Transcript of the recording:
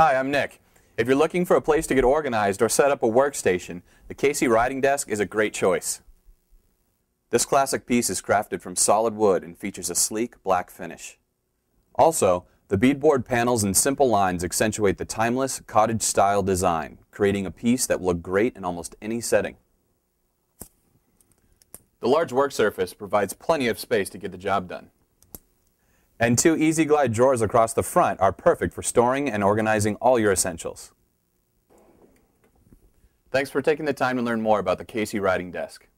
Hi, I'm Nick. If you're looking for a place to get organized or set up a workstation, the Casey Writing Desk is a great choice. This classic piece is crafted from solid wood and features a sleek black finish. Also, the beadboard panels and simple lines accentuate the timeless cottage-style design, creating a piece that will look great in almost any setting. The large work surface provides plenty of space to get the job done. And two Easy Glide drawers across the front are perfect for storing and organizing all your essentials. Thanks for taking the time to learn more about the Casey Writing Desk.